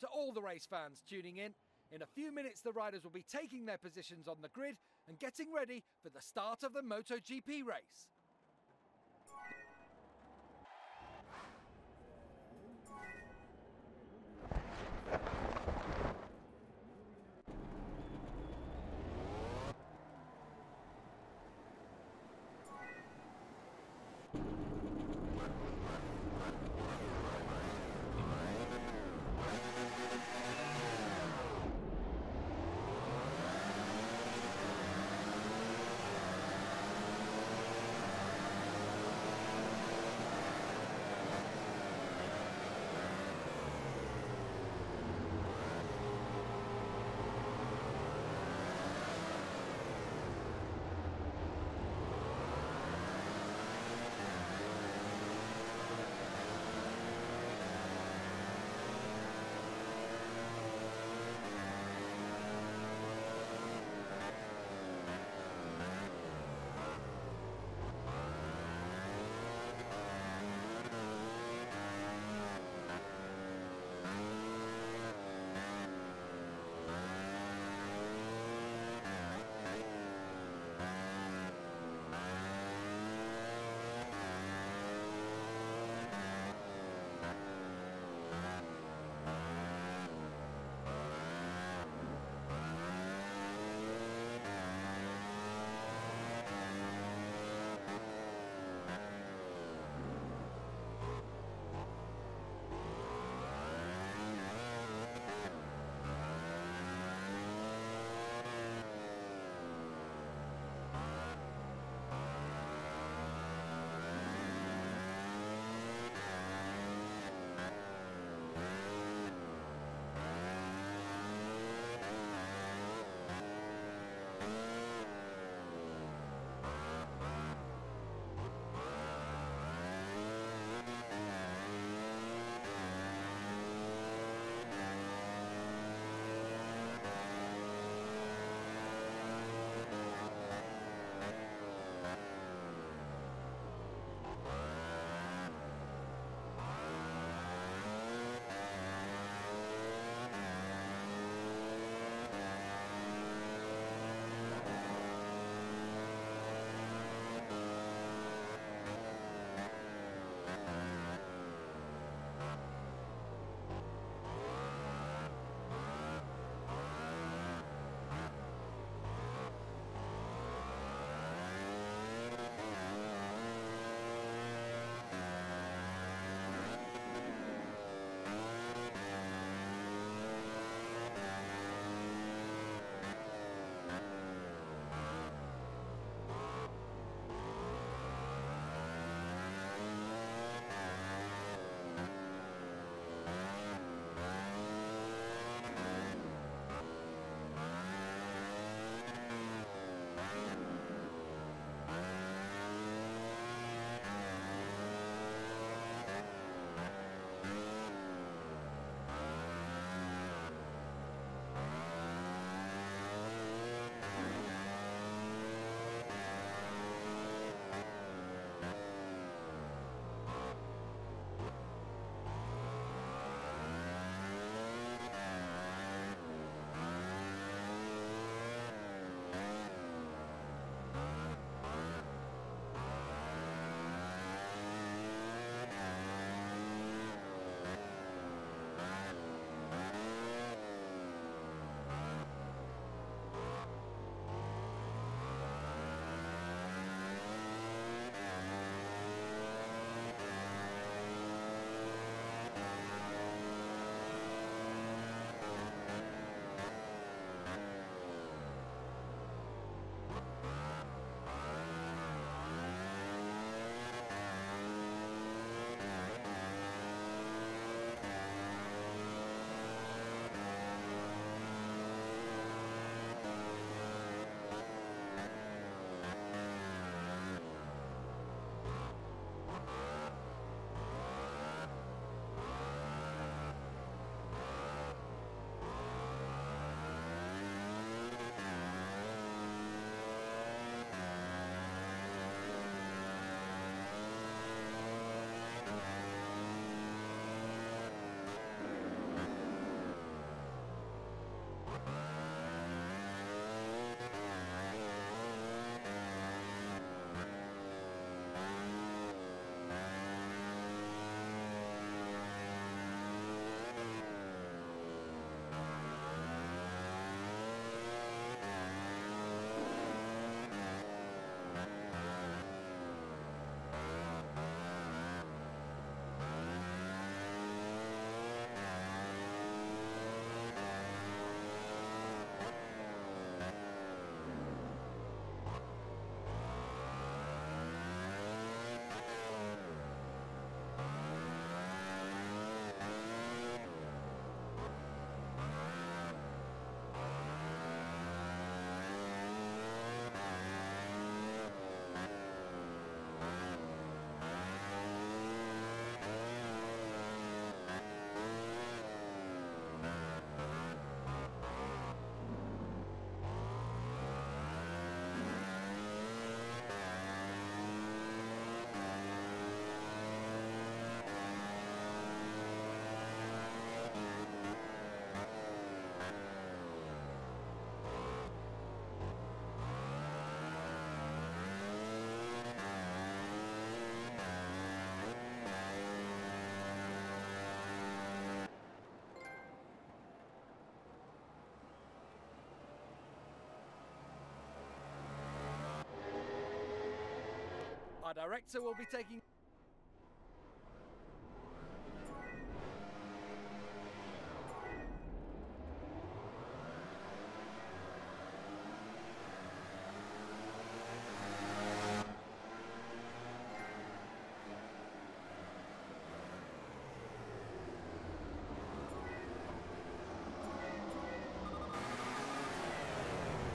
to all the race fans tuning in. In a few minutes, the riders will be taking their positions on the grid and getting ready for the start of the MotoGP race. Our director will be taking